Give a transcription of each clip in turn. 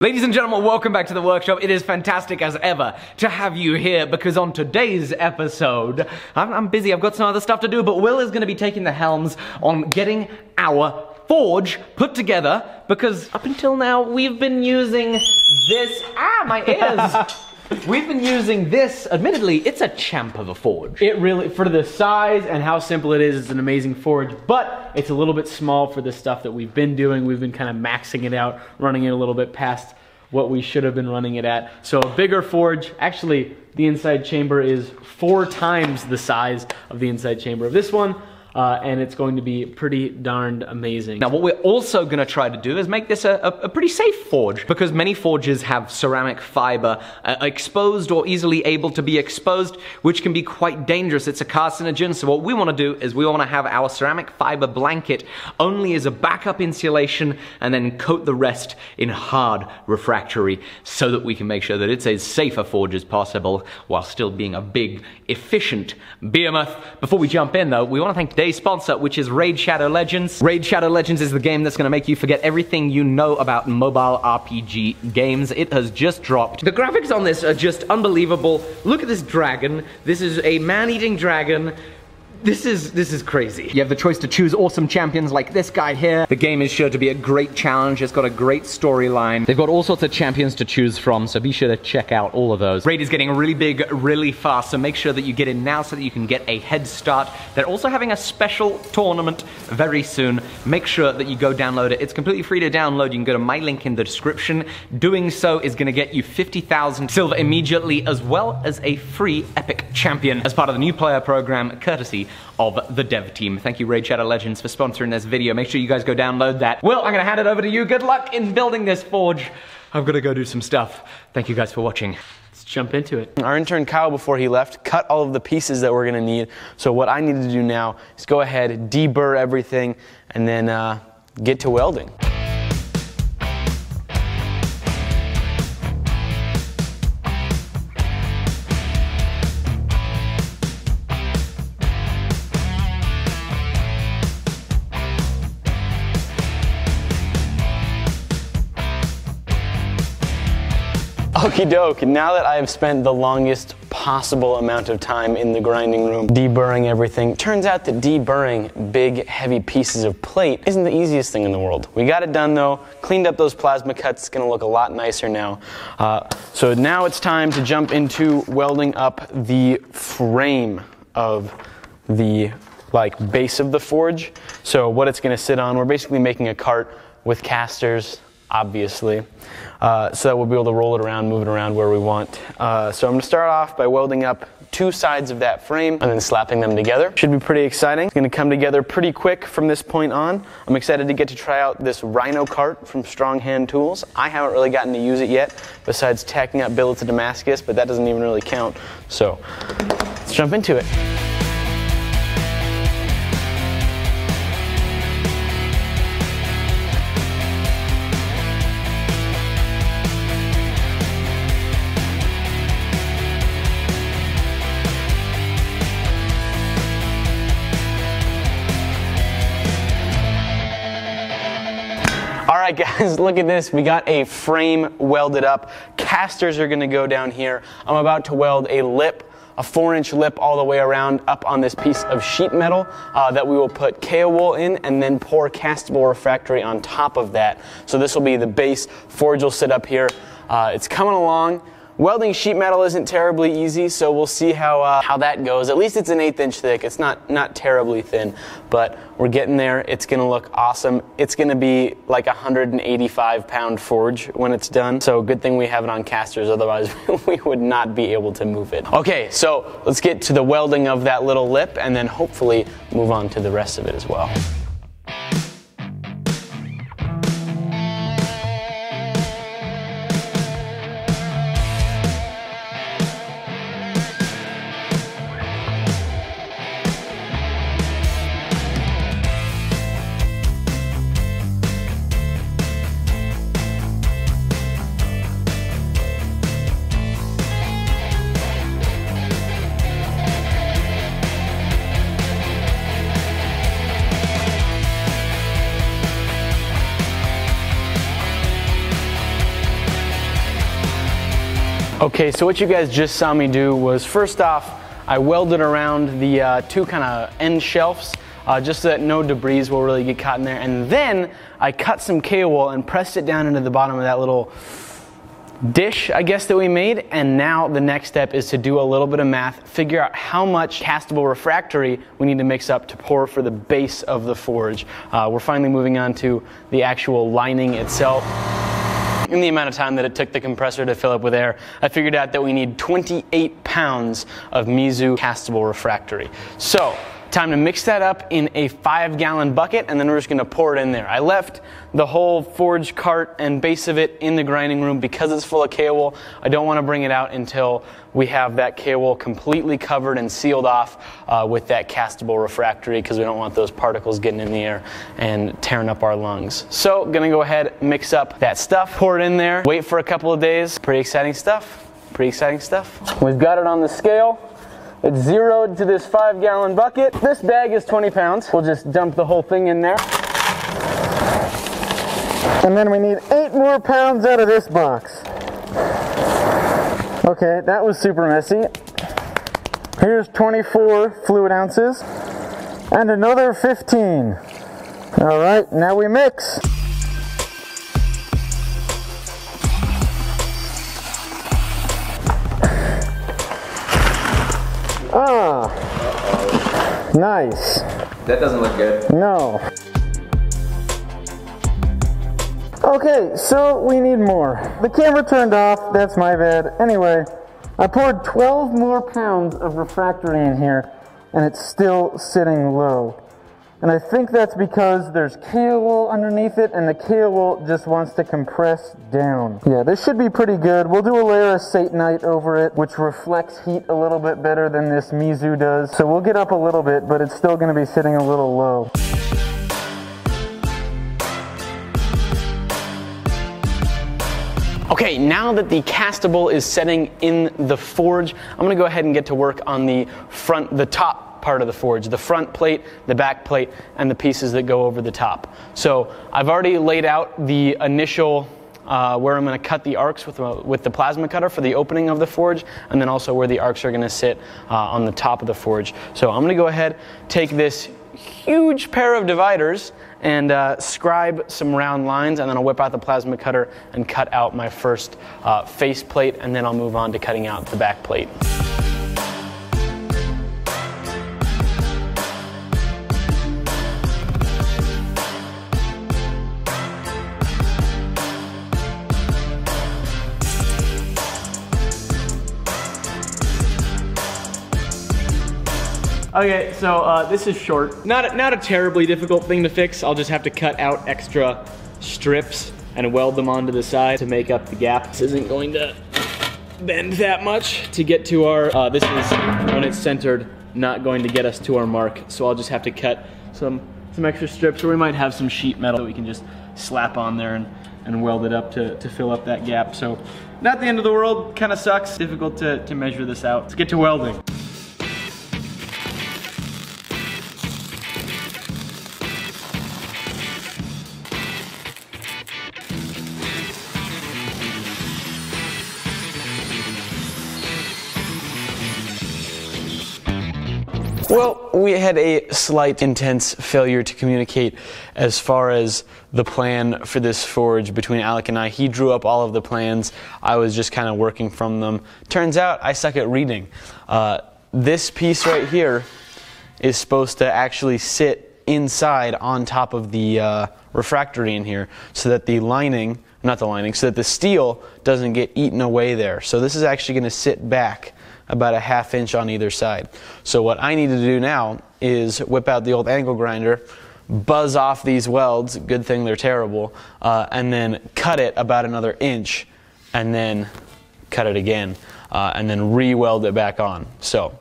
Ladies and gentlemen, welcome back to the workshop. It is fantastic as ever to have you here because on today's episode, I'm, I'm busy, I've got some other stuff to do, but Will is going to be taking the helms on getting our forge put together because up until now we've been using this. Ah, my ears! We've been using this, admittedly, it's a champ of a forge. It really, for the size and how simple it is, it's an amazing forge, but it's a little bit small for the stuff that we've been doing. We've been kind of maxing it out, running it a little bit past what we should have been running it at. So a bigger forge, actually the inside chamber is four times the size of the inside chamber of this one uh, and it's going to be pretty darned amazing. Now, what we're also going to try to do is make this a, a, a, pretty safe forge because many forges have ceramic fiber uh, exposed or easily able to be exposed, which can be quite dangerous. It's a carcinogen. So, what we want to do is we want to have our ceramic fiber blanket only as a backup insulation and then coat the rest in hard refractory so that we can make sure that it's as safe a forge as possible while still being a big, efficient behemoth. Before we jump in, though, we want to thank Dave today's sponsor, which is Raid Shadow Legends. Raid Shadow Legends is the game that's gonna make you forget everything you know about mobile RPG games. It has just dropped. The graphics on this are just unbelievable. Look at this dragon. This is a man-eating dragon this is this is crazy. You have the choice to choose awesome champions like this guy here. The game is sure to be a great challenge. It's got a great storyline. They've got all sorts of champions to choose from, so be sure to check out all of those. Raid is getting really big really fast, so make sure that you get in now so that you can get a head start. They're also having a special tournament very soon. Make sure that you go download it. It's completely free to download. You can go to my link in the description. Doing so is gonna get you 50,000 silver immediately, as well as a free epic champion as part of the new player program, courtesy of the dev team. Thank you Raid Shadow Legends for sponsoring this video. Make sure you guys go download that. Well, I'm gonna hand it over to you. Good luck in building this forge. I've gotta go do some stuff. Thank you guys for watching. Let's jump into it. Our intern Kyle, before he left, cut all of the pieces that we're gonna need. So what I need to do now is go ahead, deburr everything, and then uh, get to welding. Okie doke, now that I have spent the longest possible amount of time in the grinding room deburring everything, turns out that deburring big heavy pieces of plate isn't the easiest thing in the world. We got it done though, cleaned up those plasma cuts, it's gonna look a lot nicer now. Uh, so now it's time to jump into welding up the frame of the like base of the forge. So what it's gonna sit on, we're basically making a cart with casters obviously. Uh, so that we'll be able to roll it around, move it around where we want. Uh, so I'm gonna start off by welding up two sides of that frame and then slapping them together. Should be pretty exciting. It's gonna come together pretty quick from this point on. I'm excited to get to try out this Rhino cart from Strong Hand Tools. I haven't really gotten to use it yet, besides tacking up billets of Damascus, but that doesn't even really count. So let's jump into it. Right, guys, look at this. We got a frame welded up. Casters are gonna go down here. I'm about to weld a lip a four inch lip all the way around up on this piece of sheet metal uh, that we will put Kaowool in and then pour castable refractory on top of that. So this will be the base. Forge will sit up here. Uh, it's coming along. Welding sheet metal isn't terribly easy, so we'll see how, uh, how that goes. At least it's an eighth inch thick. It's not, not terribly thin, but we're getting there. It's gonna look awesome. It's gonna be like a 185 pound forge when it's done. So good thing we have it on casters, otherwise we would not be able to move it. Okay, so let's get to the welding of that little lip and then hopefully move on to the rest of it as well. Okay, so what you guys just saw me do was first off, I welded around the uh, two kind of end shelves uh, just so that no debris will really get caught in there. And then I cut some K-wool and pressed it down into the bottom of that little dish, I guess, that we made. And now the next step is to do a little bit of math, figure out how much castable refractory we need to mix up to pour for the base of the forge. Uh, we're finally moving on to the actual lining itself. In the amount of time that it took the compressor to fill up with air, I figured out that we need 28 pounds of Mizzou castable refractory. So, Time to mix that up in a five gallon bucket and then we're just gonna pour it in there. I left the whole forge cart and base of it in the grinding room because it's full of K-wool. I don't wanna bring it out until we have that K-wool completely covered and sealed off uh, with that castable refractory because we don't want those particles getting in the air and tearing up our lungs. So gonna go ahead, mix up that stuff, pour it in there, wait for a couple of days. Pretty exciting stuff. Pretty exciting stuff. We've got it on the scale. It's zeroed to this five gallon bucket. This bag is 20 pounds. We'll just dump the whole thing in there. And then we need eight more pounds out of this box. Okay, that was super messy. Here's 24 fluid ounces and another 15. All right, now we mix. Ah, nice. That doesn't look good. No. Okay, so we need more. The camera turned off, that's my bad. Anyway, I poured 12 more pounds of refractory in here, and it's still sitting low. And I think that's because there's K-wool underneath it and the K-wool just wants to compress down. Yeah, this should be pretty good. We'll do a layer of Satanite over it, which reflects heat a little bit better than this Mizzou does. So we'll get up a little bit, but it's still gonna be sitting a little low. Okay, now that the castable is setting in the forge, I'm gonna go ahead and get to work on the front, the top part of the forge the front plate, the back plate, and the pieces that go over the top. So I've already laid out the initial uh, where I'm going to cut the arcs with, uh, with the plasma cutter for the opening of the forge, and then also where the arcs are going to sit uh, on the top of the forge. So I'm going to go ahead, take this huge pair of dividers, and uh, scribe some round lines, and then I'll whip out the plasma cutter and cut out my first uh, face plate, and then I'll move on to cutting out the back plate. Okay, so uh, this is short. Not a, not a terribly difficult thing to fix. I'll just have to cut out extra strips and weld them onto the side to make up the gap. This isn't going to bend that much to get to our, uh, this is, when it's centered, not going to get us to our mark. So I'll just have to cut some, some extra strips or we might have some sheet metal that we can just slap on there and, and weld it up to, to fill up that gap. So not the end of the world, kind of sucks. Difficult to, to measure this out. Let's get to welding. Well, we had a slight intense failure to communicate as far as the plan for this forge between Alec and I. He drew up all of the plans. I was just kind of working from them. Turns out I suck at reading. Uh, this piece right here is supposed to actually sit inside on top of the uh, refractory in here so that the lining, not the lining, so that the steel doesn't get eaten away there. So this is actually going to sit back about a half inch on either side. So what I need to do now is whip out the old angle grinder, buzz off these welds, good thing they're terrible, uh, and then cut it about another inch, and then cut it again, uh, and then re-weld it back on. So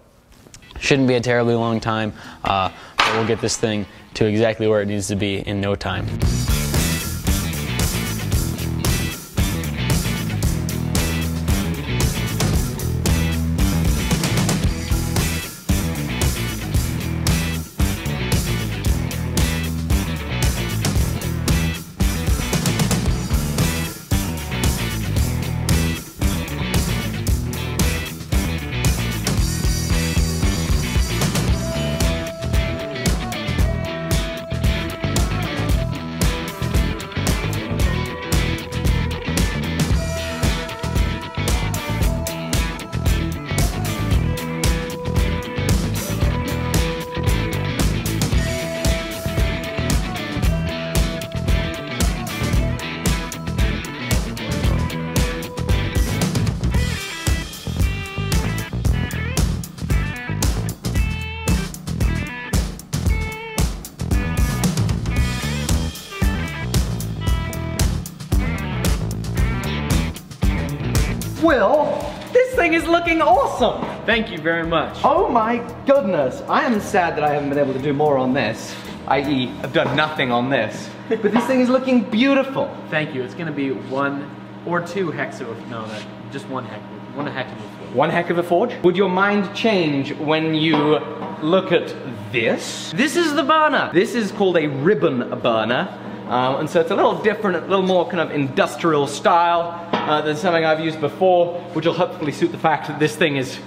shouldn't be a terribly long time, uh, but we'll get this thing to exactly where it needs to be in no time. Will, this thing is looking awesome. Thank you very much. Oh my goodness. I am sad that I haven't been able to do more on this. I.e., I've done nothing on this. But this thing is looking beautiful. Thank you. It's gonna be one or two hex of no, no, just one heck, one heck of a foot. One heck of a forge. Would your mind change when you look at this? This is the burner. This is called a ribbon burner. Um, and so it's a little different, a little more kind of industrial style uh, than something I've used before, which will hopefully suit the fact that this thing is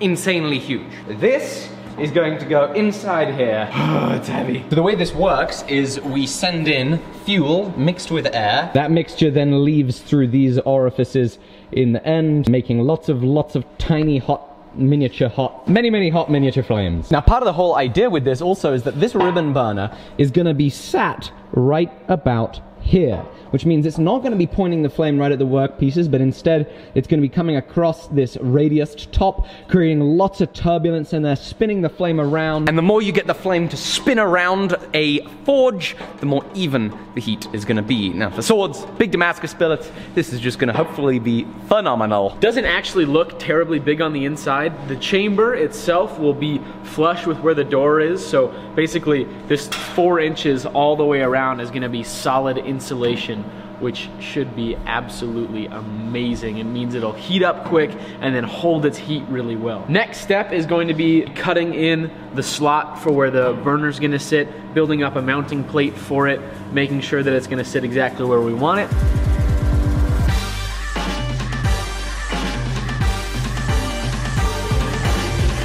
insanely huge. This is going to go inside here. Oh, it's heavy. So the way this works is we send in fuel mixed with air. That mixture then leaves through these orifices in the end, making lots of lots of tiny hot miniature hot, many, many hot miniature flames. Now, part of the whole idea with this also is that this ribbon burner is gonna be sat right about here, which means it's not gonna be pointing the flame right at the workpieces, but instead it's gonna be coming across this radiused top, creating lots of turbulence in there, spinning the flame around. And the more you get the flame to spin around a forge, the more even the heat is gonna be. Now, for swords, big Damascus billets, this is just gonna hopefully be phenomenal. Doesn't actually look terribly big on the inside. The chamber itself will be flush with where the door is, so basically this four inches all the way around is gonna be solid insulation which should be absolutely amazing. It means it'll heat up quick and then hold its heat really well. Next step is going to be cutting in the slot for where the burner's gonna sit, building up a mounting plate for it, making sure that it's gonna sit exactly where we want it.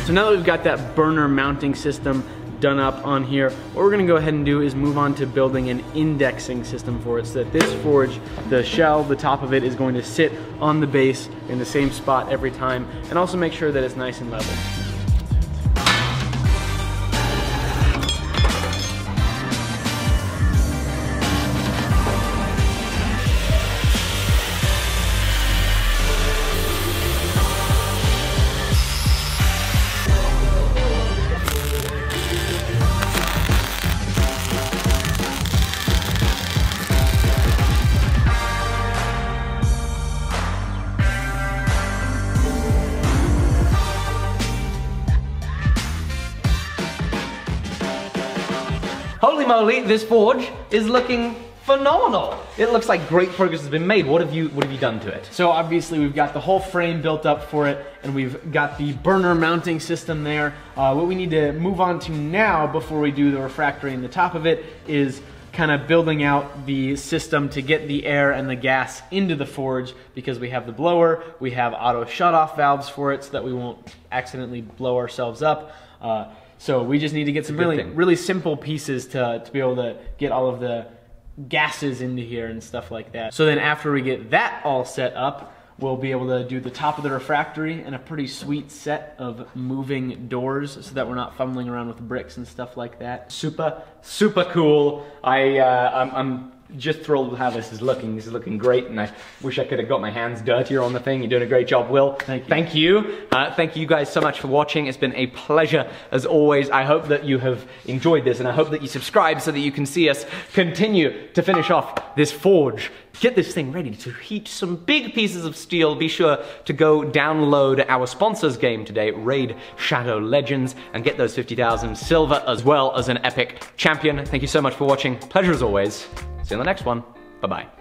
So now that we've got that burner mounting system done up on here, what we're gonna go ahead and do is move on to building an indexing system for it so that this forge, the shell, the top of it is going to sit on the base in the same spot every time and also make sure that it's nice and level. Holy moly, this forge is looking phenomenal. It looks like great progress has been made. What have you what have you done to it? So obviously we've got the whole frame built up for it and we've got the burner mounting system there. Uh, what we need to move on to now before we do the refractory in the top of it is kind of building out the system to get the air and the gas into the forge because we have the blower, we have auto shut off valves for it so that we won't accidentally blow ourselves up. Uh, so we just need to get some really, thing. really simple pieces to, to be able to get all of the gases into here and stuff like that. So then after we get that all set up, we'll be able to do the top of the refractory and a pretty sweet set of moving doors so that we're not fumbling around with bricks and stuff like that. Super, super cool. I, uh, I'm, I'm just thrilled with how this is looking. This is looking great, and I wish I could have got my hands dirtier on the thing. You're doing a great job, Will. Thank you. Thank you. Uh, thank you guys so much for watching. It's been a pleasure as always. I hope that you have enjoyed this, and I hope that you subscribe so that you can see us continue to finish off this forge. Get this thing ready to heat some big pieces of steel. Be sure to go download our sponsors game today, Raid Shadow Legends, and get those 50,000 silver as well as an epic champion. Thank you so much for watching. Pleasure as always. See you in the next one. Bye-bye.